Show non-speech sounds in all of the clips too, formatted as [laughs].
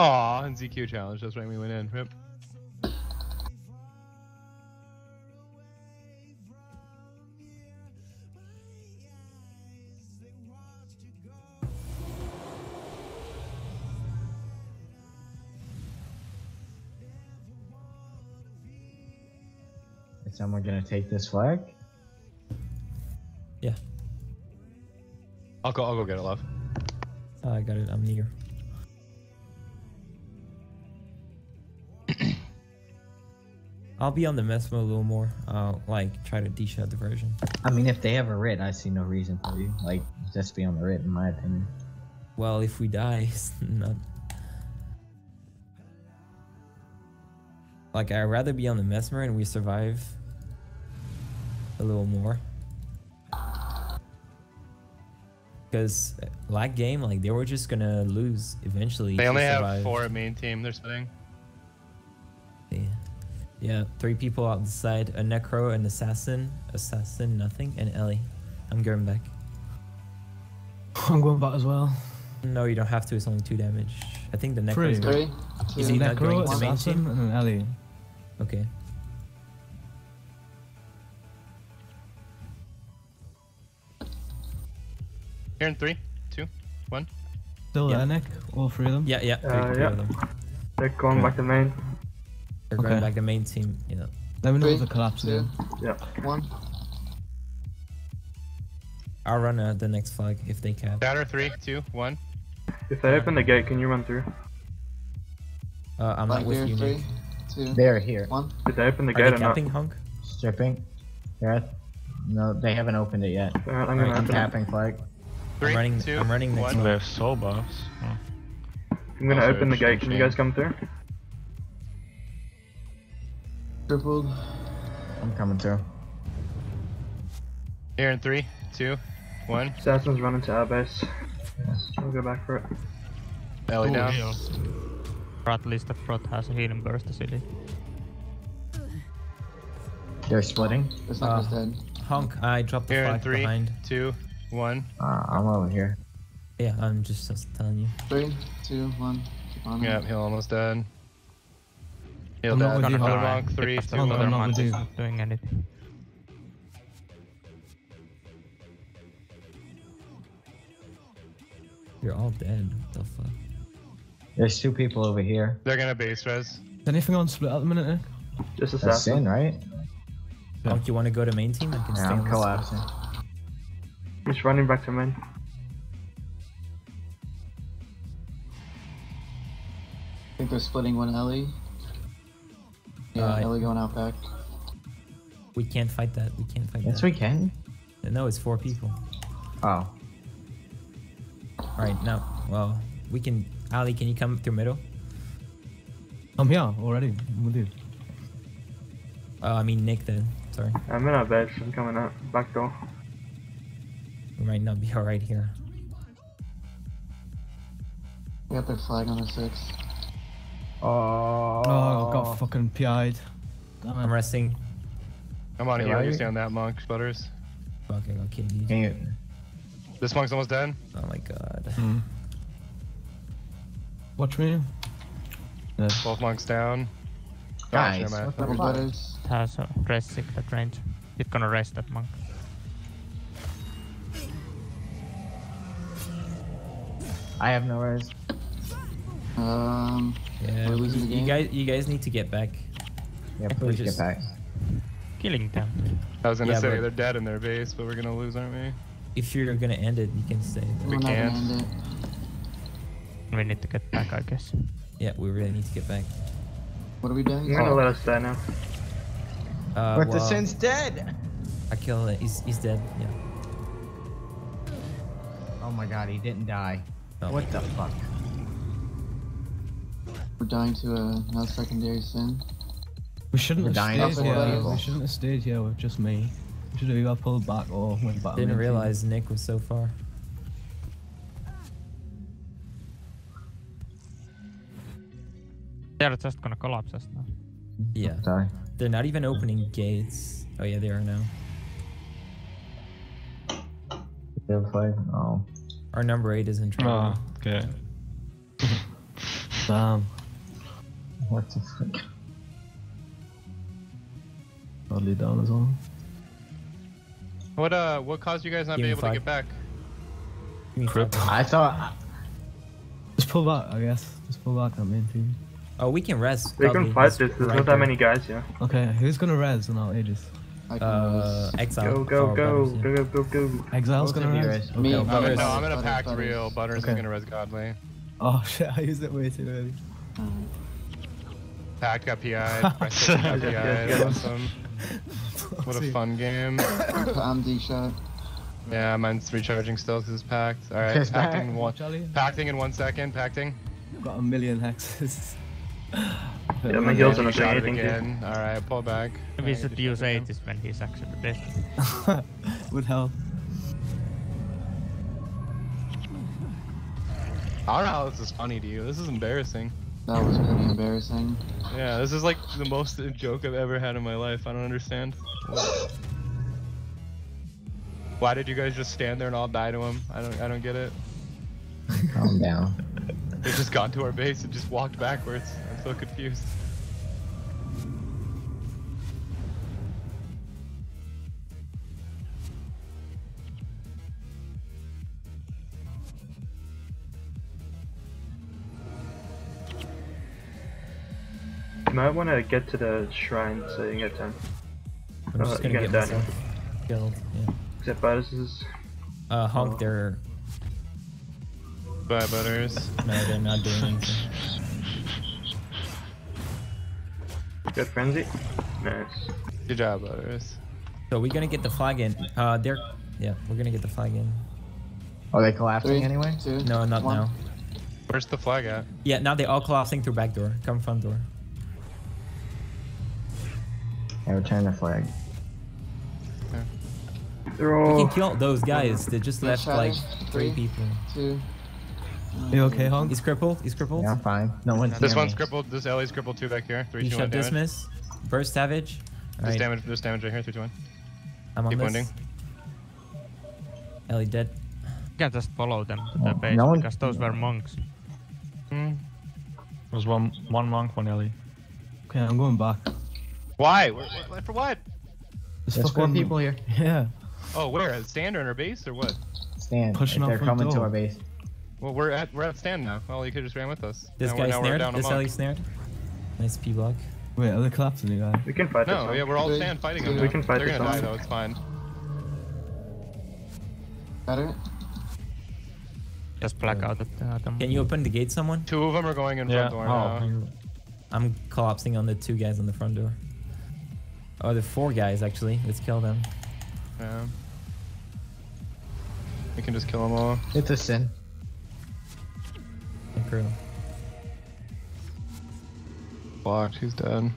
Aw, and ZQ challenge. That's right. We went in. Yep. Is someone gonna take this flag? Yeah, I'll go. I'll go get it, love. Uh, I got it. I'm near. I'll be on the Mesmer a little more. I'll like try to D-shot version. I mean, if they have a Rit, I see no reason for you. Like, just be on the Rit, in my opinion. Well, if we die, [laughs] it's not. Like, I'd rather be on the Mesmer and we survive a little more. Because uh, lag game, like, they were just gonna lose eventually. They to only have four main team. They're splitting. Yeah. yeah, three people out the side a Necro, an Assassin, Assassin, nothing, and Ellie. I'm going back. I'm going back as well. No, you don't have to, it's only two damage. I think the Necro Three. is Three, Is two, he not going Necro, to main team? and an Ellie. Okay. Here in three, two, one. Still Yeah. there, Nick? All three of them? Yeah, yeah, three, Uh, three yeah. of them. They're going back to main. They're Okay. going back to main team. Yeah. Let me know if Three, the collapse two, again. Yeah. one. I'll run uh, the next flag if they can. Shatter. Three, two, one. If they open the gate, can you run through? Uh, I'm Right not with you, three, two, They're here. one. Did they open the Are gate they or not? capping, Hunk? Stripping. Yeah. No, they haven't opened it yet. Alright, I'm Alright, gonna I'm open it. tapping flag. Three, I'm running, two, I'm running next one. They have soul buffs. Oh. I'm gonna Also, open the gate. Can you guys come through? Tripled. I'm coming too. Here in three, two, one. Assassin's running to our base. I'll go back for it. Ellie down. At least the Prot has a healing burst city. They're splitting. This Uh, knuckle's dead. Hunk, I dropped the Here in three, behind. two, one. Uh, I'm over here. Yeah, I'm just, just telling you. Three, two, one. Keep on. Yep, heal almost dead. Heal I'm not dead. with you, Another Hunk. monk. Three, Because two, the Hunk, other I'm one. not monk with is you. not doing anything. You're all dead. What the fuck? There's two people over here. They're gonna base res. Is anything on split at the minute, Nick? Just That's assassin. sin, right? Yeah. Hunk, you want to go to main team? I can Yeah, stay I'm on this collapsing. Just running back to main. I think they're splitting one Ellie. Yeah, Uh, Ellie going out back. We can't fight that. We can't fight Yes, that. Yes, we can. No, it's four people. Oh. Alright, now, well, we can. Ali, can you come through middle? I'm here already. I'm with you. Uh, I mean, Nick then. Sorry. I'm in our base. I'm coming out. Back door. We might not be alright here. We got their flag on the six. Oh. Oh, I got fucking PI'd. Damn I'm resting. Come on Hey, You you- stay on that monk, Sputters. Fuck, I got KD. Can you, This monk's almost dead. Oh my god. Hmm. Watch me. Dead. Both monks down. Oh, Guys, never mind. what the Double fuck? butters. It has a rest sick at range. It's gonna rest that monk. I have no res. Um, Yeah, We're losing you, the you guys, you guys need to get back. Yeah, We're please just- get back. Killing them. I was gonna Yeah, say they're dead in their base, but we're gonna lose, aren't we? If you're gonna end it, you can stay. we're can't. gonna end it. We need to get back, I guess. Yeah, we really need to get back. What are we doing? You're gonna let us die now. Uh, but the well, sin's dead. I kill it. He's, he's dead. Yeah. Oh my god, he didn't die. Oh. What the fuck? We're dying to a now secondary sin. We shouldn't We're have dying stayed for here. people. We shouldn't have stayed here with just me. We should have either pulled back or went back. to Didn't main team. realize Nick was so far. They're just gonna collapse us now. Yeah. Sorry. They're not even opening gates. Oh yeah, they are now. Field fight. Oh. Our number eight is in trouble. Oh, okay. [laughs] Damn. What the fuck? Oddly down as well. What uh? What caused you guys not Give be able five. to get back? Give. I thought Just pull back, I guess. Just pull back on main team. Oh, we can rest. We can fight this. There's right not that there. many guys yeah. Okay, who's gonna res in our ages? Uh, exile. Go, go, go, go, go, go, go. Exile's gonna of you res. res. Me, Okay. Oh, Butters, no, I'm gonna Butters, pack Butters. real. Butters Okay. is gonna res godly. Oh [laughs] shit, I used it way too early. Packed got PI'd. Rest got PI'd. yes, yes. Awesome. What a fun game. [coughs] Put MD shot. Yeah, mine's recharging still because it's packed. All right, It's back. packing in one. Charlie, Packing in one second. Packing. got a million hexes. [laughs] Yeah, my heals are not doing shot it anything here. again. All right, pull back. We Alright, should you use shot it again. Aegis when he's actually dead. Would help. I don't know how this is funny to you. This is embarrassing. That was pretty embarrassing. Yeah, this is like the most joke I've ever had in my life. I don't understand. Why did you guys just stand there and all die to him? I don't. I don't get it. Calm down. They just got to our base and just walked backwards. I'm so confused. Might want to get to the shrine so you can get 10. I'm Uh, just you gonna gotta get die now. myself killed. Yeah. Except Butters is. Uh, honk. Oh. They're Bye, butters. no, they're not doing anything. Good frenzy. Nice. Good job, butters. So we're gonna get the flag in. Uh, they're yeah, we're gonna get the flag in. Are they collapsing Three, anyway? two, No, not one. now. Where's the flag at? Yeah, now they all collapsing through back door. Come front door. I return the flag. They're We can kill those guys. They just left shadow. like three Three. people. Two. You okay, Honk? He's crippled. He's crippled. Yeah, I'm fine. No one's This one's me. crippled. This Ellie's crippled too back here. Three, He two, one shot damage. dismiss. Burst savage. There's Alright, damage. There's damage right here. Three, two, one. I'm on Keep this. wounding. Ellie dead. You can just follow them to the base no one- because those were monks. Hmm. was one one monk, one Ellie. Okay, I'm going back. Why? Wh- wh- For what? There's four people here. [laughs] Yeah. Oh, where? At stand or in our base or what? Stand. Pushing They're up front coming to our base. Well, we're at we're at stand now. Well, you could just ran with us. This now we're, guy now we're snared. down This monk. Ellie snared. Nice P block. Wait, are they collapsing, you guys? We can fight this No, one. yeah, we're all Three, stand fighting them. We now. can fight They're gonna die though. It's fine. Better? Just black out at them. Can you open the gate, someone? Two of them are going in Yeah. front door Oh, now. I'm collapsing on the two guys on the front door. Oh, the four guys actually. Let's kill them. Yeah. We can just kill them all. It's a sin. Necro. Blocked. He's dead.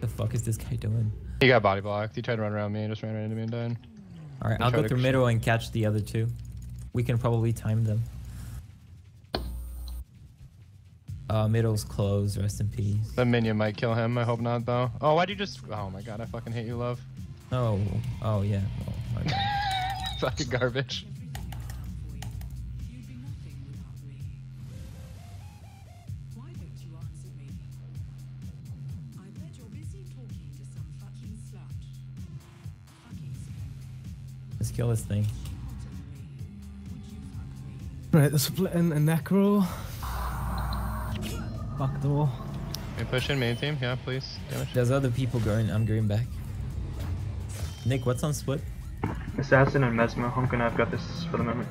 The fuck is this guy doing? He got body blocked. He tried to run around me and just ran right into me and died. All right, I'll I'll go through middle and catch the other two. We can probably time them. Uh, middle's closed. Rest in peace. The minion might kill him. I hope not though. Oh, why'd you just? Oh my god, I fucking hate you, love. Oh, oh yeah. Oh, my bad. [laughs] fucking garbage. Why don't you answer me? I bet you're busy talking to some fucking slut. Fucking slut. Let's kill this thing. Right, they're splitting a necro. Back door. Can you push in main team? Yeah, please. Damage. There's other people going. I'm going back. Nick, what's on split? Assassin and Mesmer. Honk and I've got this for the moment.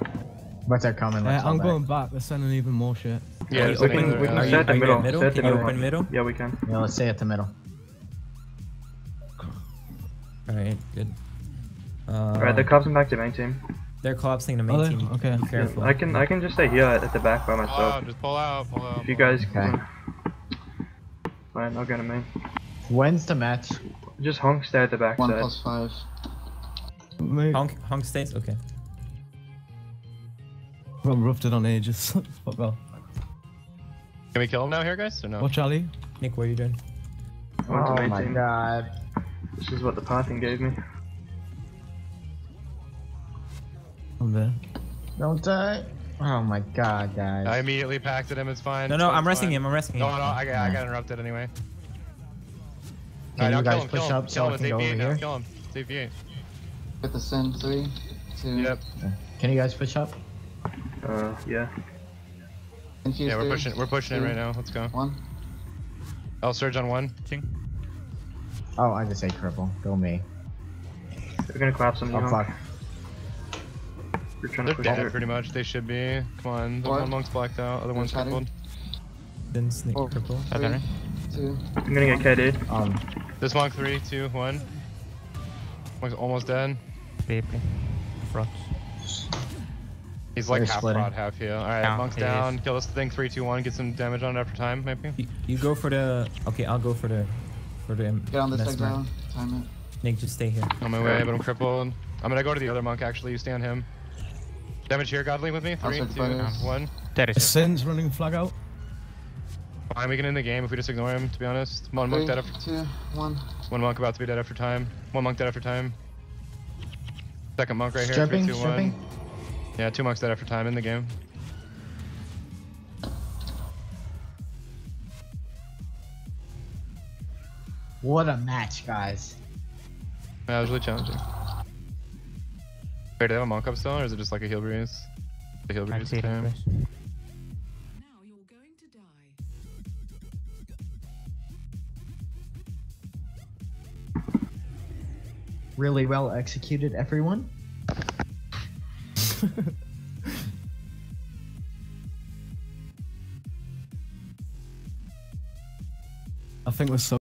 What's they're coming. Uh, Let's I'm all going back. back. They're sending even more shit. Yeah, Are there's you like open- another we can are alley. you- set the are you middle. at the middle. open middle? Yeah, we can. Yeah, let's stay at the middle. All right, good. Uh, Alright, they're collapsing back to main team. they're collapsing the main Are they? team. Okay. Be Yeah, careful. I can I can just stay here at the back by Oh, myself. just pull out. Pull out. If you pull out. guys Okay. can. Fine, I'll go to main. When's the match? Just honk stay at the back One plus five. Mate, Honk, honk stays. Okay. I've roughed it on ages. [laughs] Fuck off. Can we kill him now here, guys? Or no? Watch Ali. Nick, what are you doing? I went to Oh my team. god. This is what the pathing gave me. I'm there. Don't die. Oh my god, guys. I immediately packed at him. It's fine. No, no, It's I'm resting fine. him. I'm resting No, him. no, I, got- I got interrupted anyway. Can Alright, you guys kill him, push kill him, up so kill I him. It's can go over here? Kill him. It's 8v8. Get the sin. Three, two. Yep. Can you guys push up? Uh, yeah. Yeah, we're three, pushing. We're pushing in two, right now. Let's go. One. I'll surge on one. Ching. Oh, I just say cripple. Go me. They're gonna collapse on you. Oh Monk. fuck. We're trying They're to push dead pretty much. They should be. Come on. The Four. one monk's blacked out. Other one's chatting. crippled. Then snake Oh. cripple. Three, two. I'm gonna get KD. Um, This monk three, two, one. Monk's almost dead. People. Frots. He's like They're half splitting. rod, half heal. Alright, Yeah, monk's he down. is. Kill this thing. Three, two, one. Get some damage on it after time, maybe. You, you go for the. Okay, I'll go for the. For the. Get on this mesmer. exile. Time it. Nick, just stay here. On my way, but I'm crippled. I'm gonna go to the other monk. Actually, you stay on him. Damage here, Godly with me. Three, I'll two, start fighters. one. There is a Sin's running flag out. Fine, we can end the game if we just ignore him. To be honest, one Three, monk dead after two, one. one monk about to be dead after time. One monk dead after time. Second monk right here. Three, stripping, two, one. Yeah, two monks dead after time in the game. What a match, guys. Yeah, it was really challenging. Wait, do they have a monk up still, or is it just like a heal breeze? The heal I breeze. see Okay. them, please. Now you're going to die. Really well executed, everyone. [laughs] I think we're so